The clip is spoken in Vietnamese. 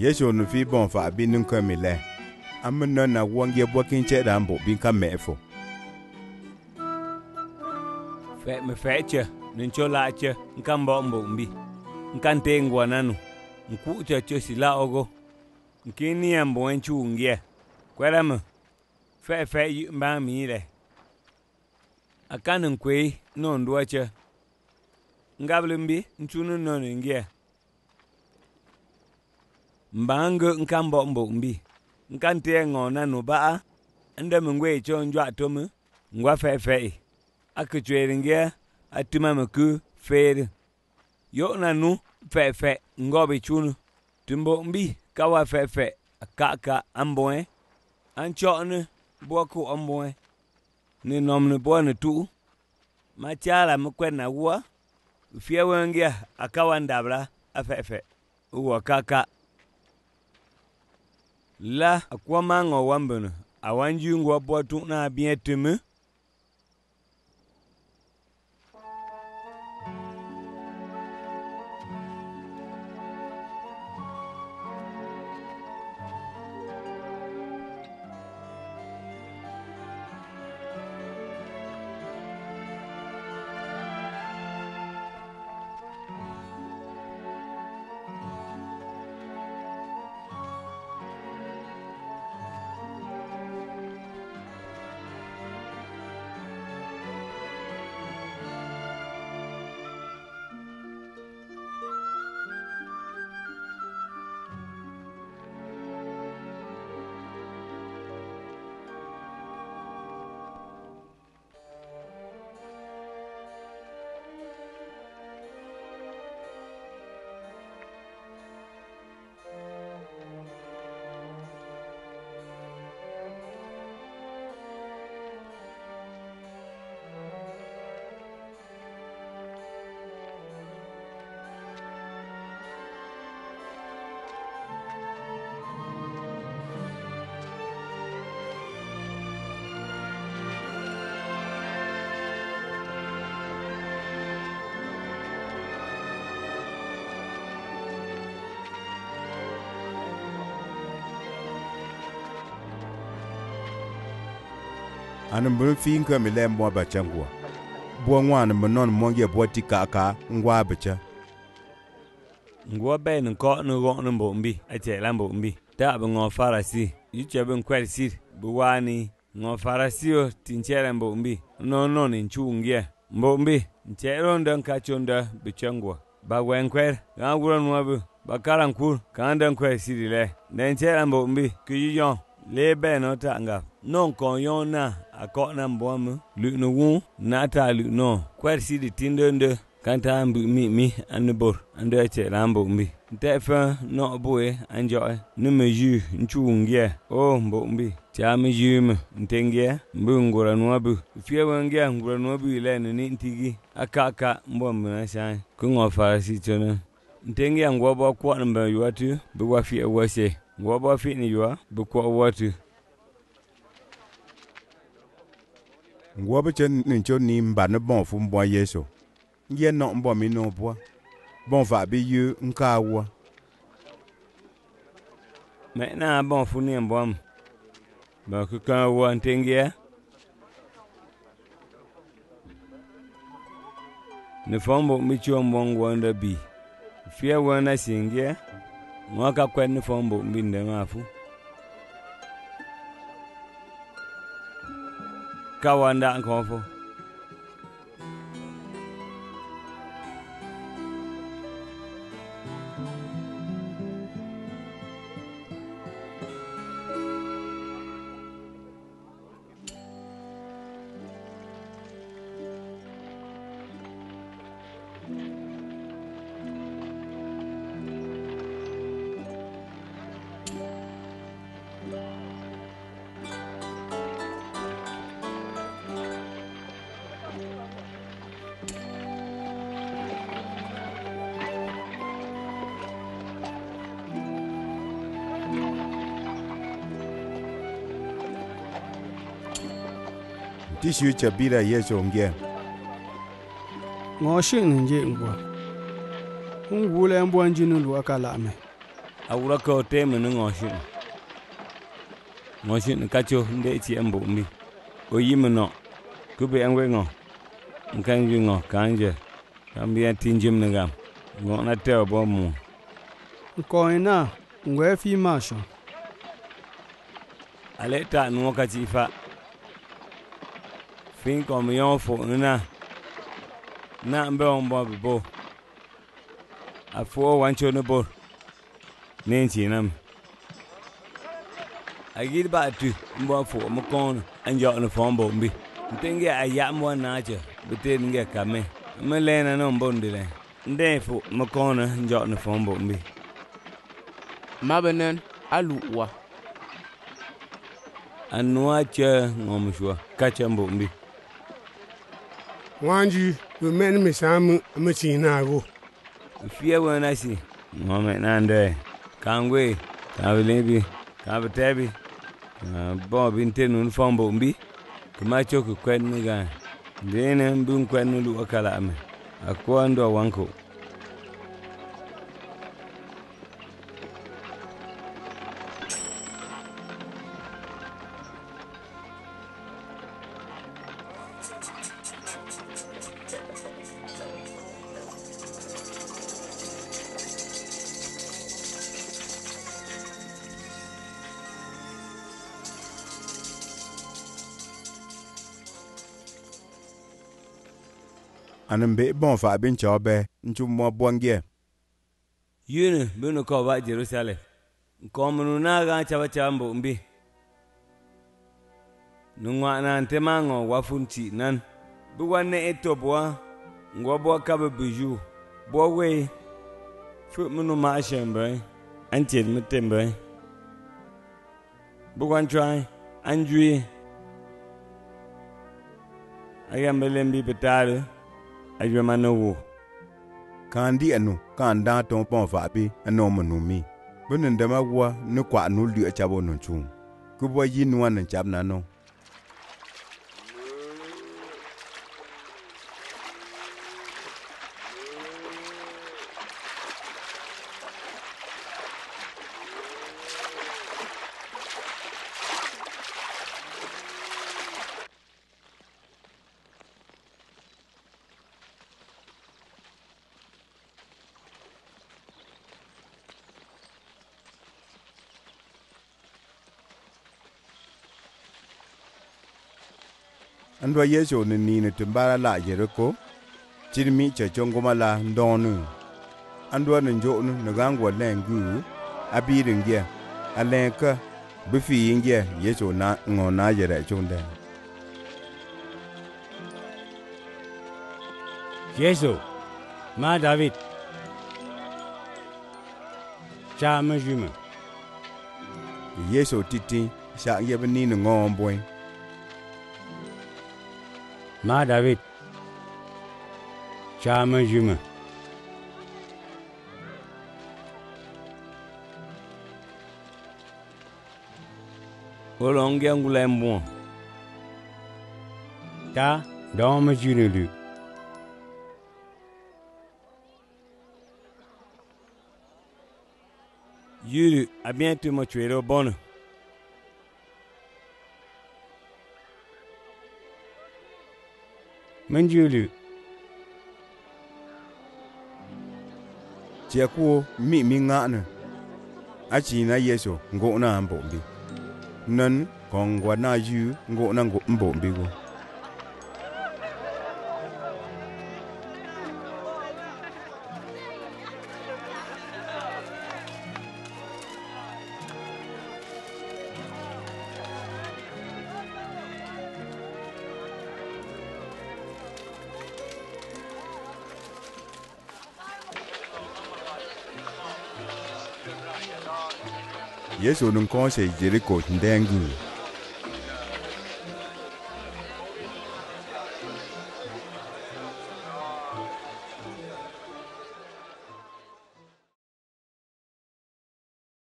yesu nu fi bon fa, bi nun ko mi le. Am no na wonge bokin che da mbo bin ka me fo. Fe, me fe che nin cho la che nkan bo mbo mbi. Nkan te ngwa nanu nku che che si la ogo. Nkini ambo en chu ngie kwera mu fe fe yi mba mi le. Akan nkwe no ndo che. Ngable nchunu no ngie mbango nka mbok mbok mbi. Nka ntie ngo na nu ba nde mngwe cho njwa to mu ngwa fe fe aku chwere nge atuma mku yo na nu fe fe ngo bi chunu tumbo mbi ka wa ka ka amboe ancho ne bo ku amboe ni nom ne bo ne tu. Ma chala mkwe na wa. Fie wengia akawandabra afefe uwa kaka la a kuwa maa ŋɔ wambini a wan jiingu wa bɔtu na a biɛ timi ani bin fiin ka mi lɛm mɔ ba chɛ guwa buwa ŋwani mi nɔni mɔ yɛ buwa ti kaaka n waa bi chɛ nguwa bɛi ni kɔ ni rɔŋ ni mbo mbi a chɛ la mbo mbi. Ta bi ŋɔ farasi yi chɛ bin kwɛli sir bi waani ŋɔ farasio ti n chɛrɛ mbo mbi. Nɔ nɔni n chuun yɛ mbo mbi n chɛrɛ dɔn ka chonda bi chɛ guwa ba wɛn kwɛr ŋa wurɔ nuwa bi ba karan kur kaŋ dɔn kwɛli siri lɛ dɛn chɛrɛ mbo mbi ki yi yɔŋ le be no ta nga. Non kon yon na a akɔ na mbɔm lu no wu na ta lu no kwɛr si di tindende kan ta mbu mi mi an bor. An de che la mbu mbi. Te fe no boe an jo ne me ju nchu ngie o mbo mbi. Cha me ju me. Ntengie mbu ngura no bu. Fie wen ngie ngura no bu le ne ni ntigi. A ka mbo na sha ku ngo fa si chona ntengie ngwa bo kwa mbe yuatu bu wa fie wa se ngwa bo fi ni yua bu kwa watu ngwa ba chen nin cho ni mba ne bon fu mbo yesu ye no mbo mi no bo bon fa bi yu nka wa. Me na bon fu ni mbom ba ku ka wa ntengie ne fombo mi cho mbongo nda bi. Fie wa na mwaka kwenni fombo mbinde mafu. Kawanda konfo ti shu che bi da yesu ngie ŋo shiŋ ni je ngwa un wule en bon jinu lu aka la me. Awura ko te me ngo shin ngo shin ka cho nde chi ambo mi. O yi me no. Ku be an we ngo. Kan ji ngo kan je. Kan bi tin jim ne gam ngo na te bo mu. Nkɔɔɛ na ŋwɛɛ fi maa sɔn. ale ta nuo ka chi fa fin ko mi yon fo na mbe on bo bo. A fo wan cho ne bo. Ne chi nam. A gir ba tu mbo fo mo kon an jo ne fo bo mbi. Ntenge a ya mo na che be te nge ka me. Me le na no bo ndile nde fo mo kon njo ne fo bo mbi. Ma bɛ nɛn alu wa. Anua che ngom shua ka che mbo mbi wanji bɛ men mi samu mi tii naago fie na si mo me na nde kangwe kabilibi kabitebi bo binte nun fombo mbi kuma choku kwen ni ga dene mbun kwen lu akala me akwa ndo wanko. Anin be bon fa bin cho be nchu mo bongie yuni bunu ko ba jerusalem. Ko munu na ga chaba chambo mbi nungwa na ntema ngo wafunti nan bu wanne eto bwa ngo bwa ka be biju bwa we fu munu ma shembe an chen mutembe bu wan try anjui ayambele mbi betale aywe manowo kan di anu kan da ton pon fa bi ano munu mi. Bunin da magwa ni kwa nu li a chabo nun chu ku bo yi nu an chab no ndwa yeso ni nini timbara la yeriko chirmi cha chongoma la ndonu. Andwa ni njonu ni gangwa lengu. Abiri ngia alenka. Bifi ngia yeso na ngona yere chonde. Yeso ma david. Cha mjuma yeso titi. Sha yebni ni ngombwe Ma David. Chama Juma. Olongi angulembo. Ta dama junelu. Yuru, a bientôt, mon tuero bonne. Bono Men julu. che ku mi mi nga ne a chi na yeso ngo na ambo bi nan kong wa na yu ngo na ngo yesu onin kõ sẽn yɩrko n